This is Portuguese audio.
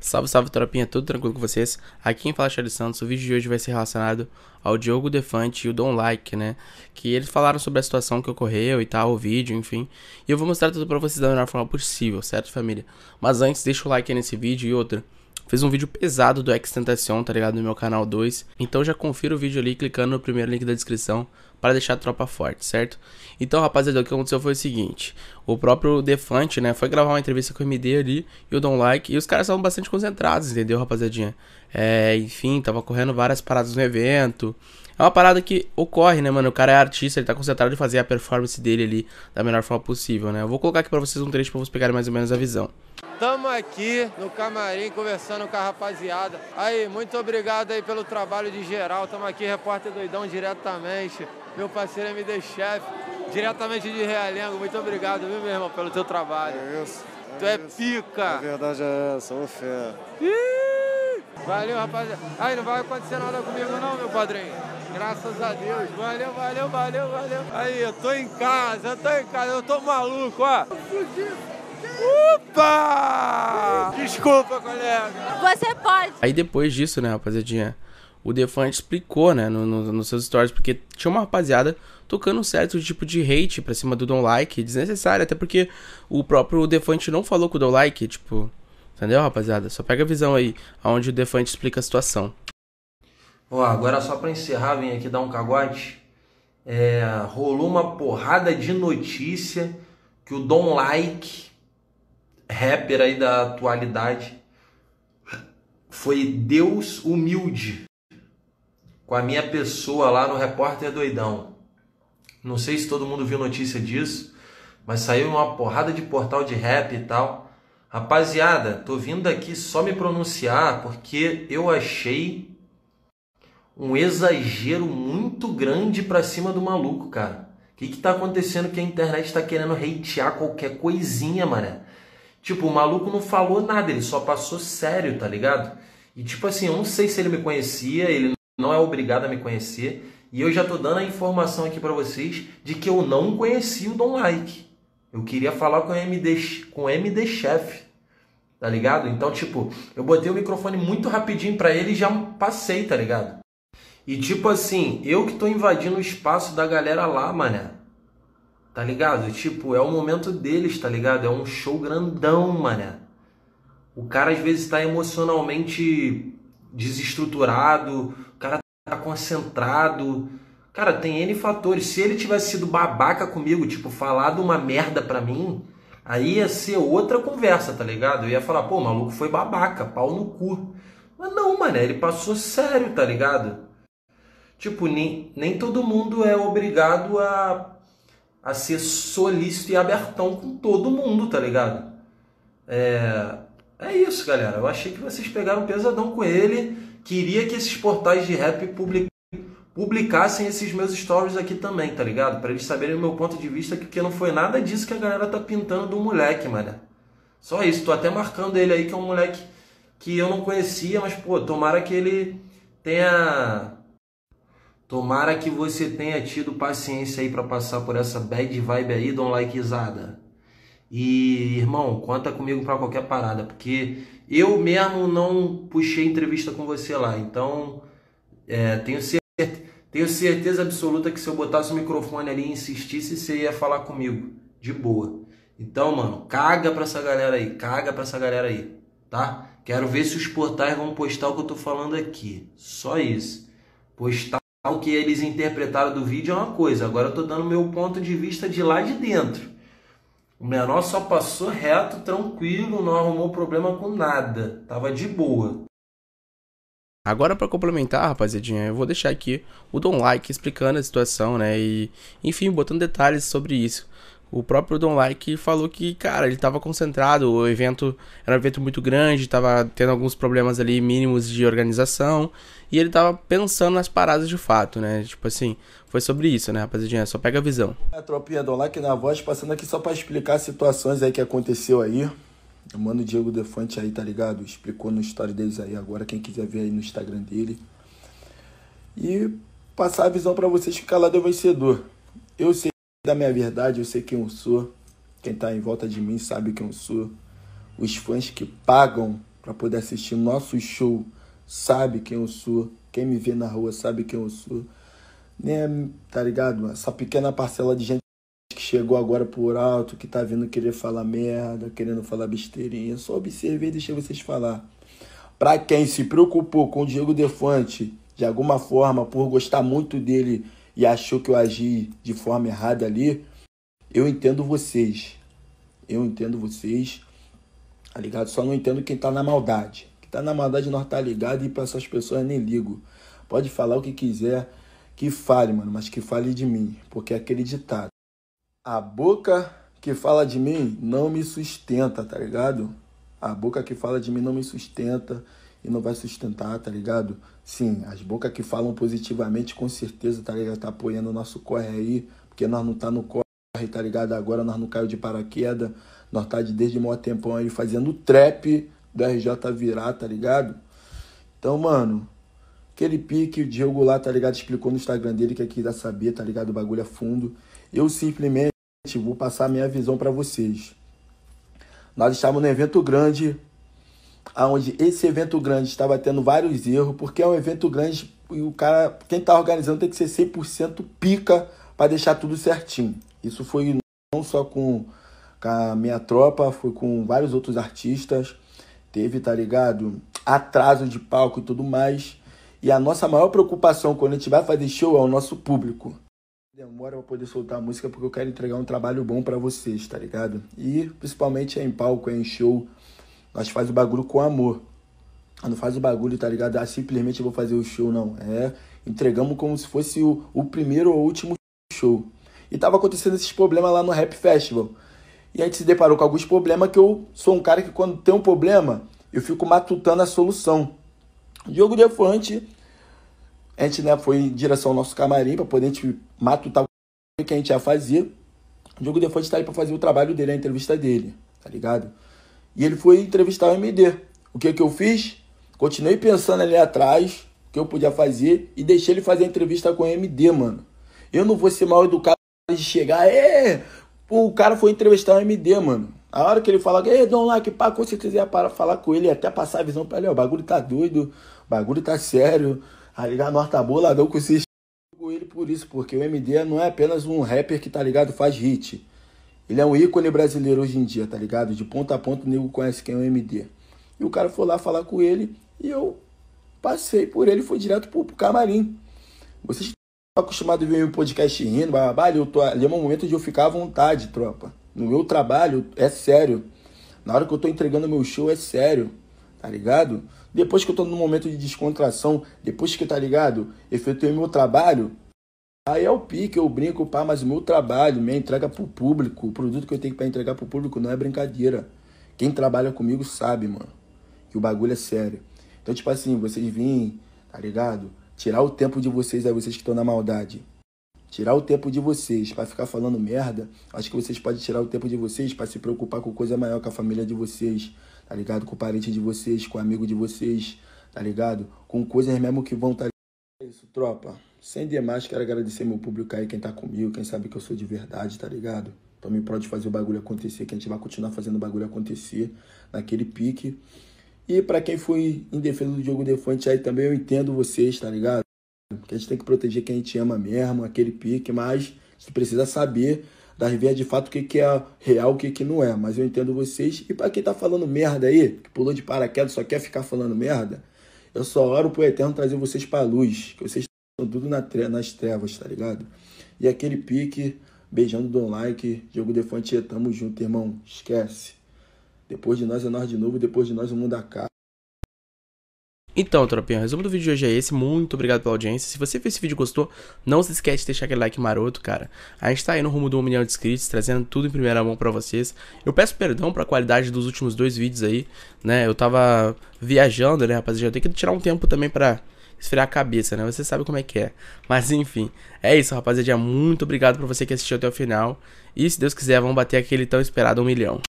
Salve, salve, tropinha, tudo tranquilo com vocês? Aqui quem fala é Charles Santos, o vídeo de hoje vai ser relacionado ao Diogo Defante e o Don Like, né? Que eles falaram sobre a situação que ocorreu e tal, o vídeo, enfim. E eu vou mostrar tudo pra vocês da melhor forma possível, certo, família? Mas antes, deixa o like aí nesse vídeo e outra. Fiz um vídeo pesado do Extentacion, tá ligado? No meu canal 2. Então já confira o vídeo ali clicando no primeiro link da descrição para deixar a tropa forte, certo? Então, rapaziada, o que aconteceu foi o seguinte: o próprio Defante, né, foi gravar uma entrevista com o MD ali e o Don't Like, e os caras estavam bastante concentrados, entendeu, rapaziadinha? É, enfim, tava correndo várias paradas no evento. É uma parada que ocorre, né, mano? O cara é artista, ele tá concentrado em fazer a performance dele ali da melhor forma possível, né? Eu vou colocar aqui pra vocês um trecho pra vocês pegarem mais ou menos a visão. Tamo aqui no camarim conversando com a rapaziada. Aí, muito obrigado aí pelo trabalho de geral. Tamo aqui, repórter doidão diretamente. Meu parceiro MD Chef, diretamente de Realengo. Muito obrigado, viu, meu irmão, pelo teu trabalho. É isso. tu é, pica. A verdade é essa, ô fé. Valeu, rapaziada. Aí, não vai acontecer nada comigo não, meu padrinho. Graças a Deus. Valeu, valeu, valeu, valeu. Aí, eu tô em casa, eu tô em casa, eu tô maluco, ó. Opa! Desculpa, colega. Você pode. Aí depois disso, né, rapaziadinha, o Defante explicou, né, no, no, nos seus stories, porque tinha uma rapaziada tocando um certo tipo de hate pra cima do Don't Like, desnecessário, até porque o próprio Defante não falou com o Don't Like, tipo, entendeu, rapaziada? Só pega a visão aí, aonde o Defante explica a situação. Ó, agora só pra encerrar, vim aqui dar um cagote. É, rolou uma porrada de notícia que o Don't Like, rapper aí da atualidade, foi Deus humilde com a minha pessoa lá no Repórter Doidão. Não sei se todo mundo viu notícia disso, mas saiu uma porrada de portal de rap e tal. Rapaziada, tô vindo aqui só me pronunciar porque eu achei um exagero muito grande pra cima do maluco, cara. O que que tá acontecendo que a internet tá querendo hatear qualquer coisinha, mané? Tipo, o maluco não falou nada, ele só passou sério, tá ligado? E tipo assim, eu não sei se ele me conhecia, ele não é obrigado a me conhecer. E eu já tô dando a informação aqui para vocês de que eu não conhecia o Dom Like. Eu queria falar com o MD, com o MD Chef, tá ligado? Então, tipo, eu botei o microfone muito rapidinho para ele e já passei, tá ligado? E tipo assim, eu que tô invadindo o espaço da galera lá, mané. Tá ligado? Tipo, é o momento deles, tá ligado? É um show grandão, mané. O cara às vezes tá emocionalmente desestruturado, o cara tá concentrado. Cara, tem N fatores. Se ele tivesse sido babaca comigo, tipo, falado uma merda pra mim, aí ia ser outra conversa, tá ligado? Eu ia falar, pô, o maluco foi babaca, pau no cu. Mas não, mané, ele passou sério, tá ligado? Tipo, nem, nem todo mundo é obrigado a, a ser solícito e abertão com todo mundo, tá ligado? É, é isso, galera. Eu achei que vocês pegaram pesadão com ele. Queria que esses portais de rap publicassem esses meus stories aqui também, tá ligado? Para eles saberem o meu ponto de vista, que não foi nada disso que a galera tá pintando do moleque, mano. Só isso. Tô até marcando ele aí, que é um moleque que eu não conhecia, mas, pô, tomara que ele tenha. Tomara que você tenha tido paciência aí para passar por essa bad vibe aí, Don't Likezada. E, irmão, conta comigo para qualquer parada, porque eu mesmo não puxei entrevista com você lá. Então, é, tenho, certeza, tenho certeza absoluta que se eu botasse o microfone ali e insistisse, você ia falar comigo, de boa. Então, mano, caga pra essa galera aí, caga pra essa galera aí, tá? Quero ver se os portais vão postar o que eu tô falando aqui. Só isso. Postar o que eles interpretaram do vídeo é uma coisa, agora eu tô dando meu ponto de vista de lá de dentro. O menor só passou reto, tranquilo, não arrumou problema com nada. Tava de boa. Agora para complementar, rapaziadinha, eu vou deixar aqui o Don Like explicando a situação, né? E, enfim, botando detalhes sobre isso. O próprio Don Like falou que, cara, ele tava concentrado, o evento era um evento muito grande, tava tendo alguns problemas ali mínimos de organização, e ele tava pensando nas paradas de fato, né? Tipo assim, foi sobre isso, né, rapaziadinha? Só pega a visão. A tropinha Don Like na voz, passando aqui só para explicar situações aí que aconteceu aí. O mano Diego Defante aí, tá ligado? Explicou no story deles aí agora, quem quiser ver aí no Instagram dele. E passar a visão para vocês que Calado é o vencedor. Eu sei da minha verdade, eu sei quem eu sou. Quem tá em volta de mim sabe quem eu sou. Os fãs que pagam para poder assistir nosso show sabe quem eu sou. Quem me vê na rua sabe quem eu sou. Nem, tá ligado? Essa pequena parcela de gente que chegou agora por alto, que tá vindo querer falar merda, querendo falar besteirinha. Só observei e deixei vocês falar. Pra quem se preocupou com o Diego Defante, de alguma forma, por gostar muito dele e achou que eu agi de forma errada ali, eu entendo vocês. Eu entendo vocês, tá ligado? Só não entendo quem tá na maldade. Quem tá na maldade nós tá ligado e pra essas pessoas nem ligo. Pode falar o que quiser, que fale, mano, mas que fale de mim, porque é aquele ditado. A boca que fala de mim não me sustenta, tá ligado? A boca que fala de mim não me sustenta e não vai sustentar, tá ligado? Sim, as bocas que falam positivamente, com certeza, tá ligado? Tá apoiando o nosso corre aí, porque nós não tá no corre, tá ligado? Agora nós não caiu de paraquedas, nós tá de desde maior tempão aí fazendo trap do RJ virar, tá ligado? Então, mano, aquele pique, o Diego lá, tá ligado? Explicou no Instagram dele que aqui dá saber, tá ligado? O bagulho é fundo. Eu simplesmente vou passar a minha visão para vocês. Nós estávamos num evento grande, onde esse evento grande estava tendo vários erros, porque é um evento grande e o cara, quem está organizando tem que ser 100% pica para deixar tudo certinho. Isso foi não só com, com a minha tropa, foi com vários outros artistas. Teve, tá ligado? Atraso de palco e tudo mais. E a nossa maior preocupação quando a gente vai fazer show é o nosso público demora pra poder soltar a música porque eu quero entregar um trabalho bom para vocês, tá ligado? E principalmente é em palco, é em show. Nós faz o bagulho com amor. Não faz o bagulho, tá ligado? Ah, simplesmente vou fazer o show, não. É, entregamos como se fosse o, o primeiro ou último show. E tava acontecendo esses problemas lá no Rap Festival. E a gente se deparou com alguns problemas que eu sou um cara que quando tem um problema, eu fico matutando a solução. Diogo Defante a gente né, foi em direção ao nosso camarim para poder a gente matutar o que a gente ia fazer. O Diogo Defante está aí para fazer o trabalho dele, a entrevista dele, tá ligado? E ele foi entrevistar o MD. O que que eu fiz? Continuei pensando ali atrás o que eu podia fazer e deixei ele fazer a entrevista com o MD, mano. Eu não vou ser mal educado de chegar, é, o cara foi entrevistar o MD, mano. A hora que ele fala, ei, Dom Like, pá, com certeza ia para falar com ele, até passar a visão pra ele, ó, o bagulho tá doido, o bagulho tá sério, Tá ligado? Nós tá boladão com esse ele por isso, porque o MD não é apenas um rapper que, tá ligado, faz hit. Ele é um ícone brasileiro hoje em dia, tá ligado? De ponta a ponta o nego conhece quem é o MD. E o cara foi lá falar com ele e eu passei por ele, fui direto pro, pro camarim. Vocês estão acostumados a ver meu podcast rindo, babá, eu tô, ali é um momento de eu ficar à vontade, tropa. No meu trabalho, é sério. Na hora que eu tô entregando meu show, é sério, tá ligado? Depois que eu tô num momento de descontração, depois que, tá ligado, efetuei meu trabalho, aí é o pique, eu brinco, pá, mas o meu trabalho, minha entrega pro público, o produto que eu tenho para entregar pro público não é brincadeira. Quem trabalha comigo sabe, mano, que o bagulho é sério. Então, tipo assim, vocês vêm, tá ligado? Tirar o tempo de vocês aí, vocês que estão na maldade. Tirar o tempo de vocês para ficar falando merda. Acho que vocês podem tirar o tempo de vocês para se preocupar com coisa maior que a família de vocês tá ligado? Com o parente de vocês, com o amigo de vocês, tá ligado? Com coisas mesmo que vão tá É isso, tropa. Sem demais, quero agradecer meu público aí, quem tá comigo, quem sabe que eu sou de verdade, tá ligado? Então me pode fazer o bagulho acontecer, que a gente vai continuar fazendo o bagulho acontecer naquele pique. E para quem foi em defesa do Diogo Defante aí também, eu entendo vocês, tá ligado? Que a gente tem que proteger quem a gente ama mesmo, aquele pique, mas a gente precisa saber das ver de fato o que, que é real, o que, que não é. Mas eu entendo vocês. E para quem tá falando merda aí, que pulou de paraquedas, só quer ficar falando merda, eu só oro pro Eterno trazer vocês pra luz. Que vocês estão tudo na tre nas trevas, tá ligado? E aquele pique, beijando do like, jogo Defante, tamo junto, irmão. Esquece. Depois de nós é nós de novo, depois de nós o mundo acaba. Então, tropinha, o resumo do vídeo de hoje é esse. Muito obrigado pela audiência. Se você fez esse vídeo e gostou, não se esquece de deixar aquele like maroto, cara. A gente tá aí no rumo do 1 milhão de inscritos, trazendo tudo em primeira mão pra vocês. Eu peço perdão pra qualidade dos últimos dois vídeos aí, né? Eu tava viajando, né, rapaziada? Eu tenho que tirar um tempo também pra esfriar a cabeça, né? Você sabe como é que é. Mas enfim, é isso, rapaziada. Muito obrigado por você que assistiu até o final. E se Deus quiser, vamos bater aquele tão esperado um milhão.